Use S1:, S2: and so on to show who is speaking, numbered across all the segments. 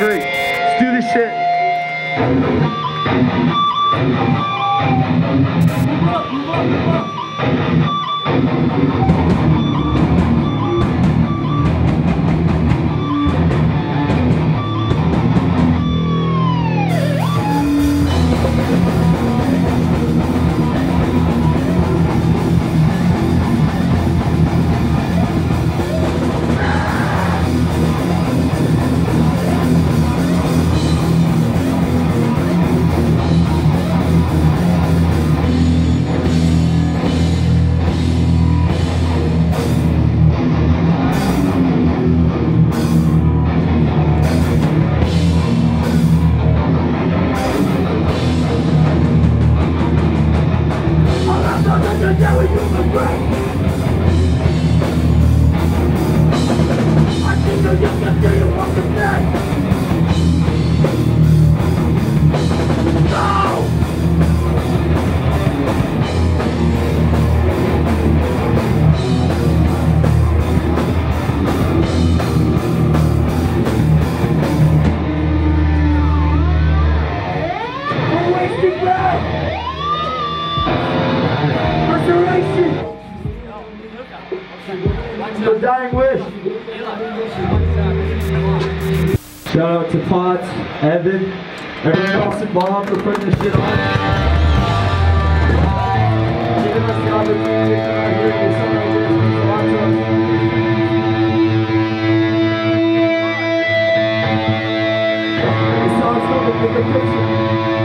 S1: Calgary. Let's do this shit. The else involved for putting this shit on. Giving us the opportunity to this song's The Bigger Picture.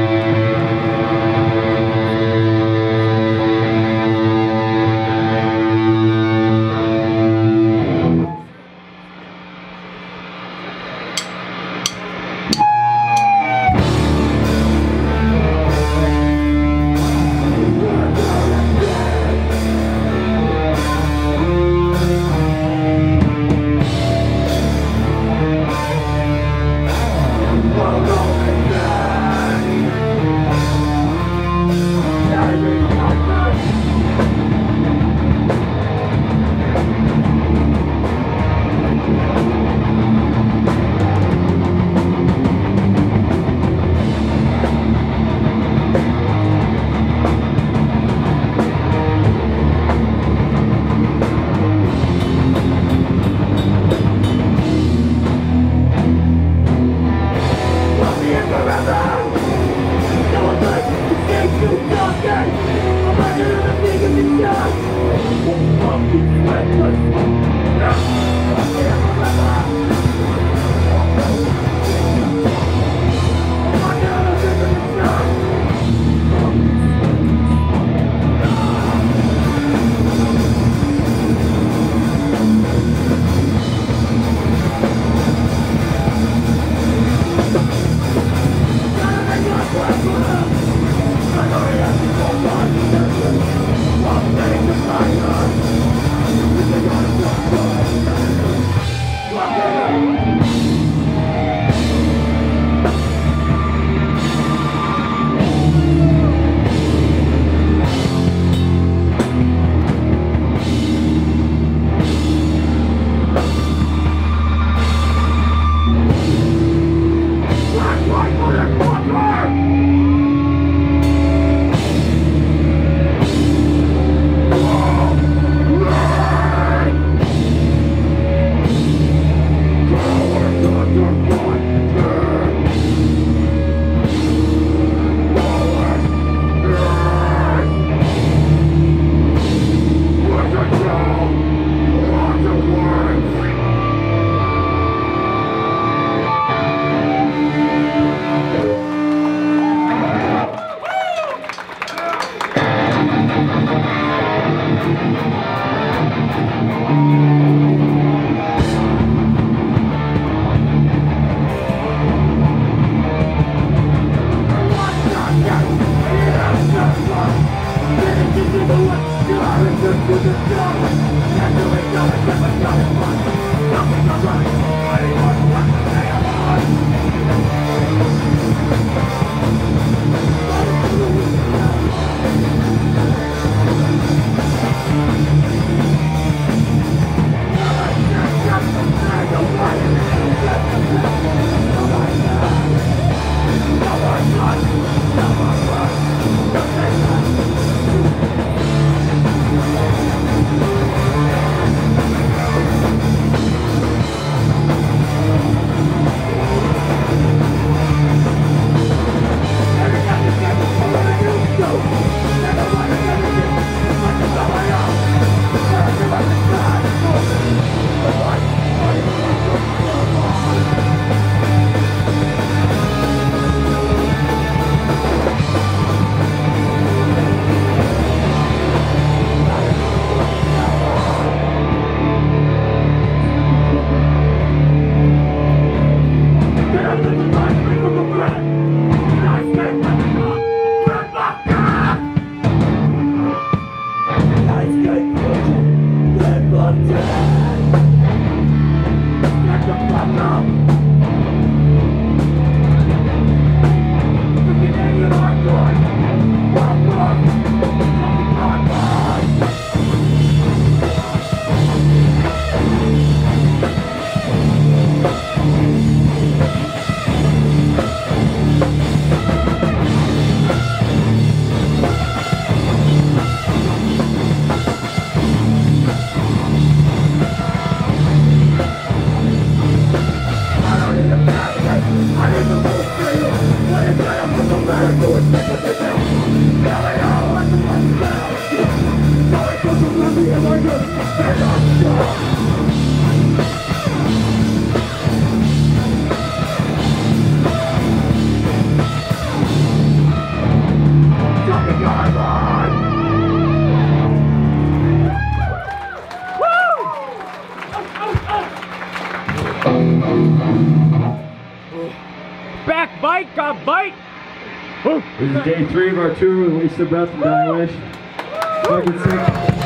S2: Bite, got bite.
S1: This is day three of our tour with Waste of Breath and Dying Wish. Fucking sick.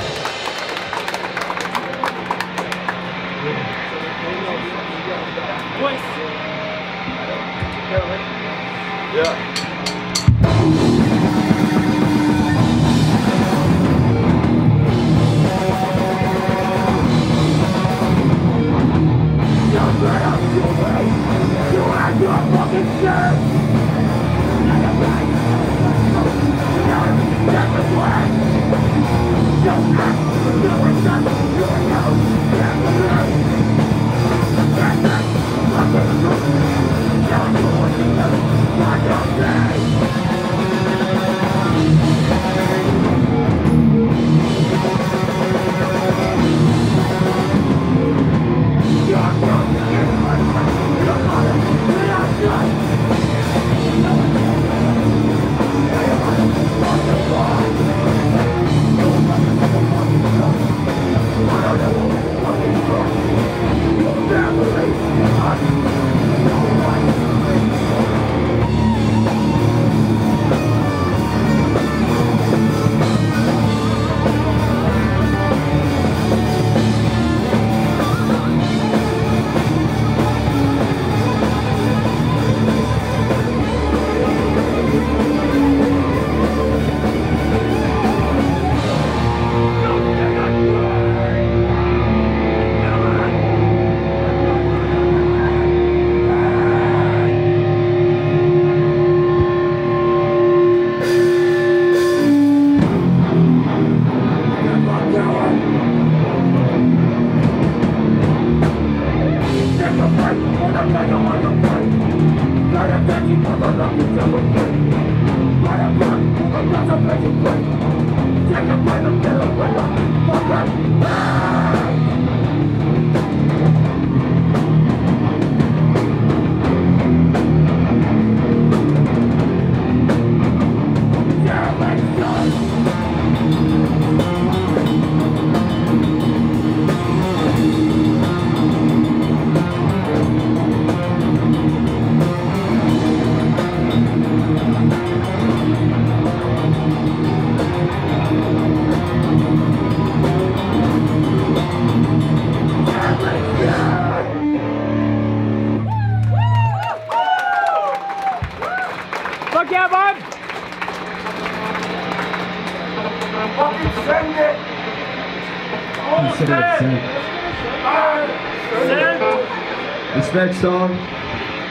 S1: This next song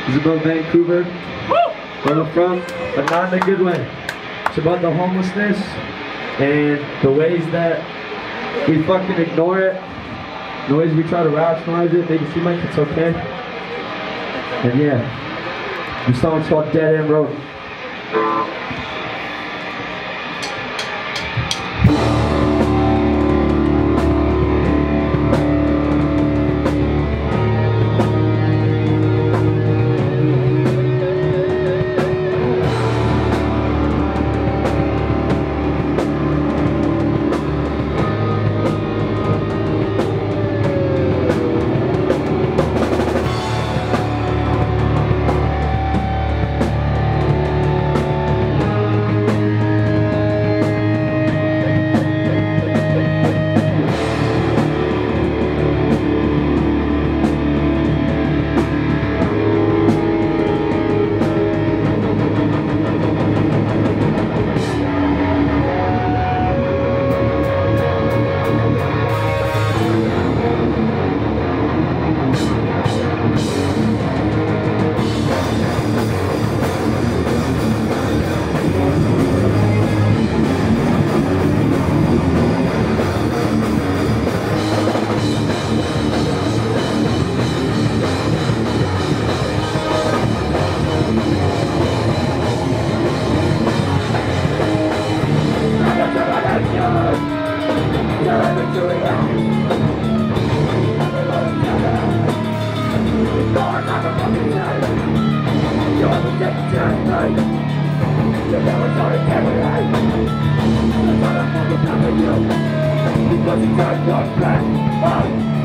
S1: is about Vancouver, where I'm from, but not in a good way. It's about the homelessness and the ways that we fucking ignore it, the ways we try to rationalize it, make it seem like it's okay. And yeah, the song's called Dead End Road. Give it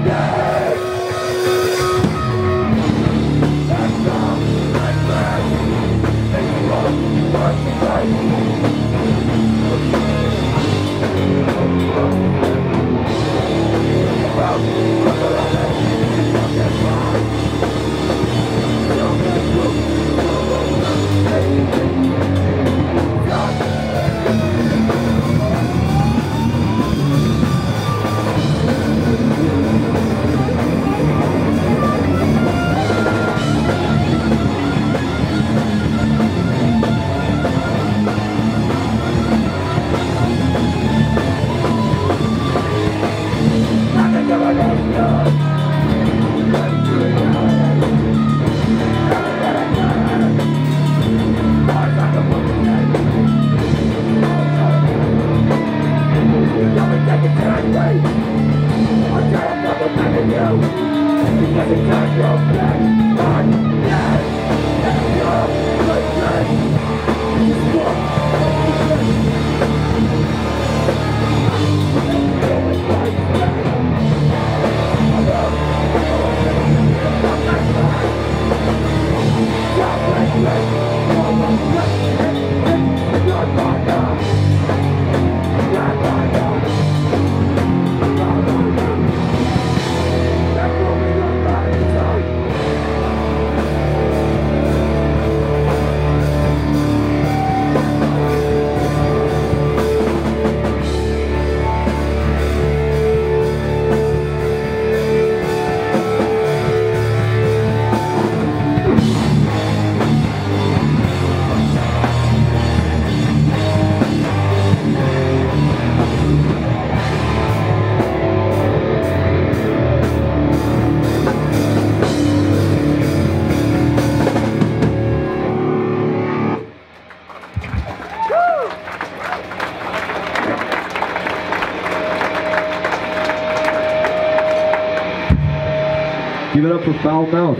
S1: up for Foul Mouth.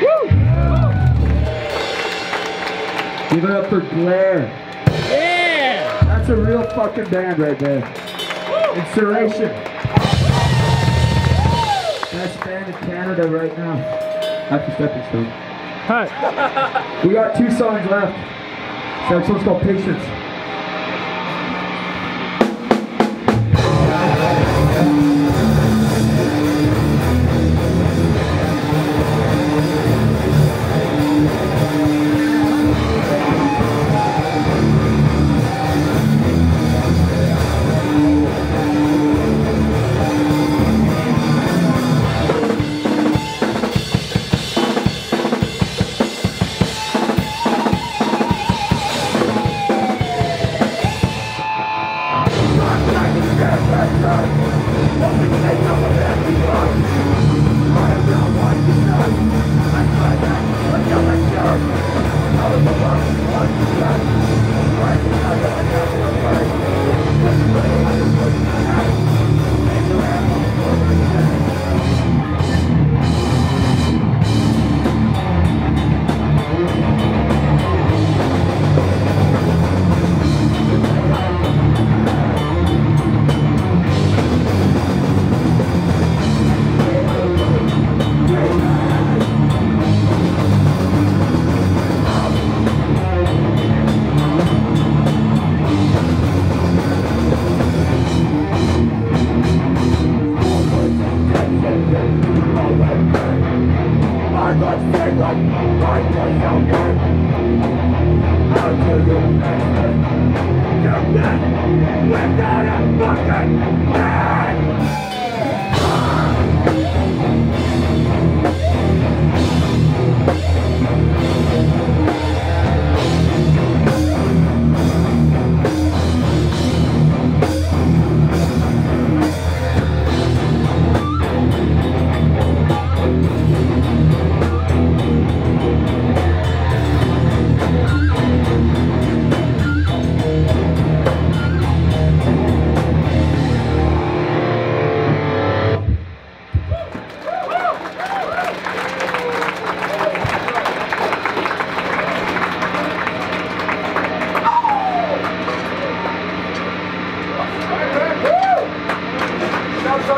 S1: Woo! Give it up for Glare.
S2: Yeah!
S1: That's a real fucking band right there. Insuration. Best band in Canada right now. After Stepping Stone.
S2: Hi.
S1: We got two songs left. Next one's called Patience.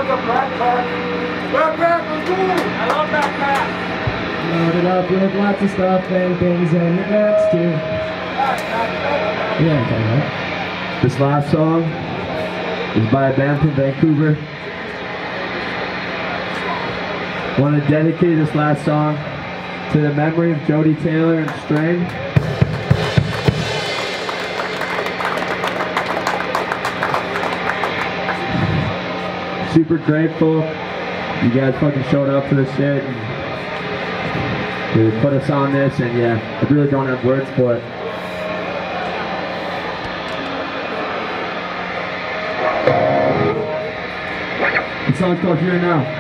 S1: Got the backpack. Backpack, let's go. I love backpack.
S3: Load it up with lots of stuff and things and next to. Yeah, okay, right?
S1: This last song is by a band from Vancouver. Want to dedicate this last song to the memory of Jody Taylor and Strain. Super grateful you guys fucking showed up for this shit to put us on this and yeah, I really don't have words for it. The song's called Here Now.